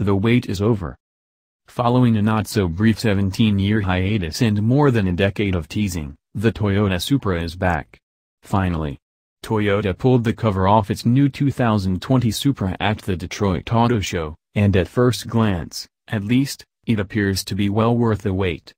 the wait is over. Following a not-so-brief 17-year hiatus and more than a decade of teasing, the Toyota Supra is back. Finally. Toyota pulled the cover off its new 2020 Supra at the Detroit Auto Show, and at first glance, at least, it appears to be well worth the wait.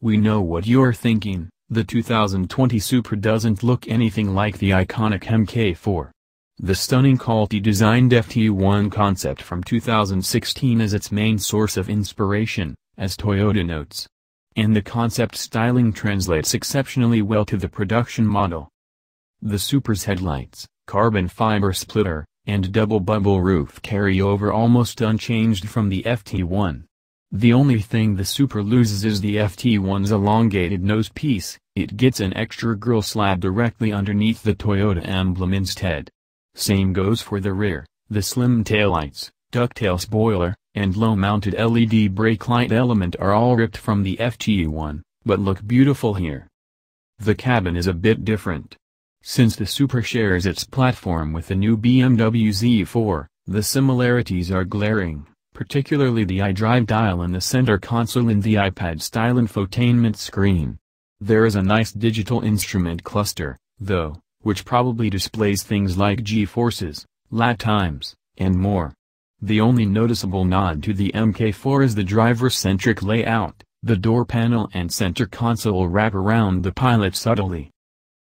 We know what you're thinking, the 2020 Supra doesn't look anything like the iconic MK4. The stunning Calty-designed FT1 concept from 2016 is its main source of inspiration, as Toyota notes. And the concept styling translates exceptionally well to the production model. The Supra's headlights, carbon fiber splitter, and double bubble roof carry over almost unchanged from the FT1. The only thing the Supra loses is the FT1's elongated nose piece, it gets an extra grille slat directly underneath the Toyota emblem instead. Same goes for the rear, the slim taillights, ducktail spoiler, and low-mounted LED brake light element are all ripped from the FT1, but look beautiful here. The cabin is a bit different. Since the Supra shares its platform with the new BMW Z4, the similarities are glaring, particularly the iDrive dial in the center console and the iPad-style infotainment screen. There is a nice digital instrument cluster, though, which probably displays things like G-forces, lap times, and more. The only noticeable nod to the MK4 is the driver-centric layout, the door panel and center console wrap around the pilot subtly.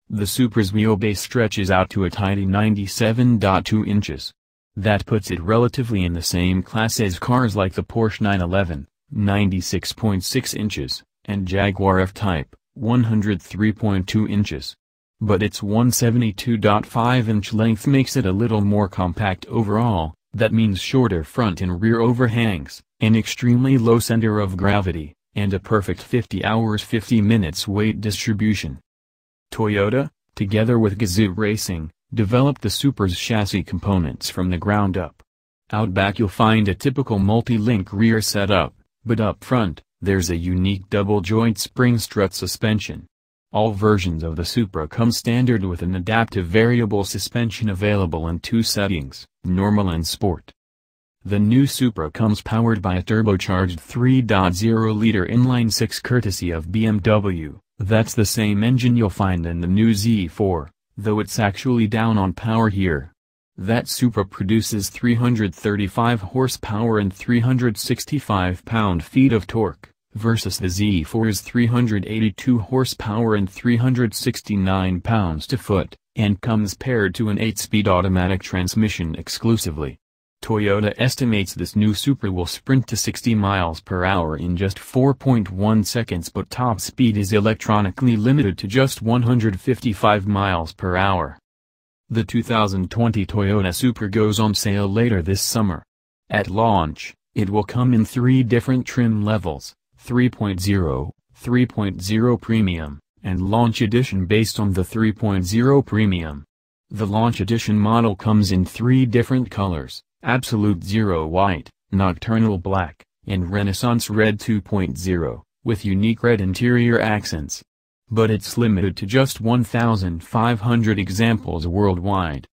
The Supra's wheelbase stretches out to a tidy 97.2 inches. That puts it relatively in the same class as cars like the Porsche 911, 96.6 inches, and Jaguar F-Type, 103.2 inches but its 172.5-inch length makes it a little more compact overall, that means shorter front and rear overhangs, an extremely low center of gravity, and a perfect 50 hours 50 minutes weight distribution. Toyota, together with Gazoo Racing, developed the Supra's chassis components from the ground up. Out back you'll find a typical multi-link rear setup, but up front, there's a unique double-joint spring strut suspension. All versions of the Supra come standard with an adaptive variable suspension available in two settings, normal and sport. The new Supra comes powered by a turbocharged 3.0-liter inline-six courtesy of BMW, that's the same engine you'll find in the new Z4, though it's actually down on power here. That Supra produces 335 horsepower and 365 pound-feet of torque versus the Z4's 382 horsepower and 369 pounds-to-foot, and comes paired to an 8-speed automatic transmission exclusively. Toyota estimates this new Supra will sprint to 60 miles per hour in just 4.1 seconds but top speed is electronically limited to just 155 miles per hour. The 2020 Toyota Supra goes on sale later this summer. At launch, it will come in three different trim levels, 3.0, 3.0 Premium, and Launch Edition based on the 3.0 Premium. The Launch Edition model comes in three different colors, Absolute Zero White, Nocturnal Black, and Renaissance Red 2.0, with unique red interior accents. But it's limited to just 1,500 examples worldwide.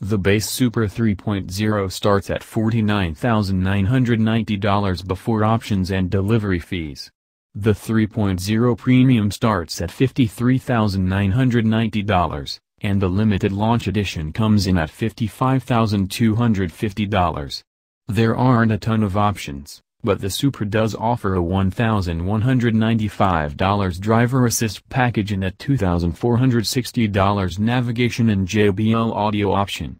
The base Supra 3.0 starts at $49,990 before options and delivery fees. The 3.0 Premium starts at $53,990, and the limited launch edition comes in at $55,250. There aren't a ton of options, but the Supra does offer a $1,195 driver assist package and a $2,460 navigation and JBL audio option.